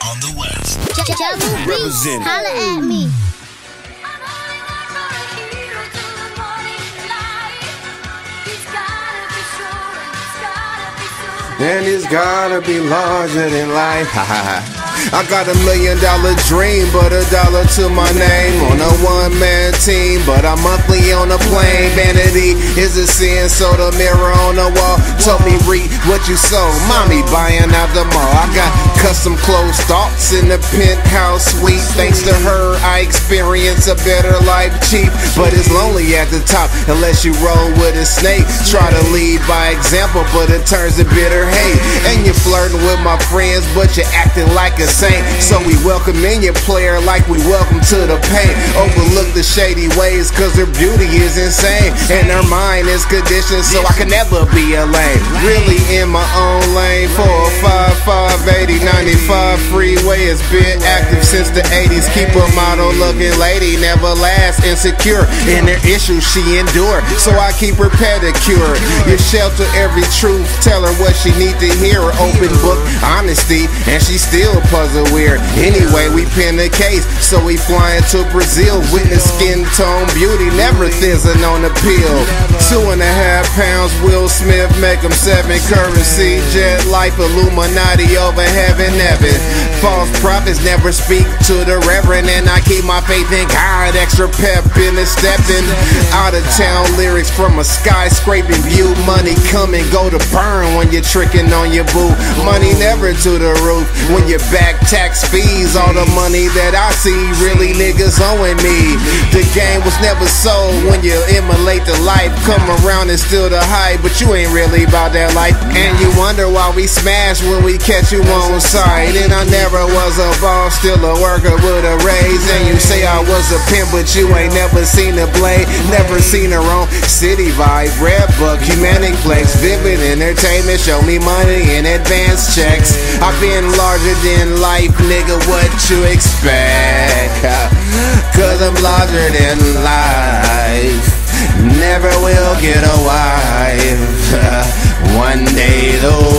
Jungle Beats, Represent. holla at me. And it's gotta be larger than life. Ha ha ha. I got a million dollar dream, but a dollar to my name. On a one man team, but I'm monthly on a plane. Vanity is a sin, so the mirror on the wall told me read what you sow. Mommy buying out the mall. I got custom clothes, thoughts in the penthouse suite. Thanks to her, I experience a better life cheap. But it's lonely at the top unless you roll with a snake. Try to lead by example, but it turns to bitter hate. And flirting with my friends, but you're acting like a saint. So we welcome in your player like we welcome to the paint. Overlook the shady ways, cause her beauty is insane. And her mind is conditioned, so I can never be a lame. Really in my own lane. 405, 580, 95 freeway has been active since the 80s. Keep a model looking lady, never last insecure. In her issues she endure, so I keep her pedicure. You shelter every truth, tell her what she need to hear. Open book honesty, and she still puzzle weird. Anyway, we pin the case, so we flying to Brazil. Witness skin tone beauty, never thizzing on pill. Two and a half pounds, Will Smith make him seven. Currency, jet life, Illuminati over heaven, heaven. False prophets never speak to the reverend, and I keep my faith in God. Extra pep in the stepping. Out of town lyrics from a skyscraping view. Money come and go to burn when you're tricking on your boo. Money never to the roof when you back tax fees. All the money that I see, really niggas owing me. The game was never sold when you immolate the life. Come around and steal the hype, but you ain't really about that life. And you wonder why we smash when we catch you on sight. And I never was a boss, still a worker with a raise. And you say I was a pimp, but you ain't never seen a blade, never seen her on City Vibe, Red Book, Humanic Flex, Vivid Entertainment. Show me money in advance checks. I've been larger than life, nigga. What you expect? Cause I'm larger than life. Never will get a wife. One day though.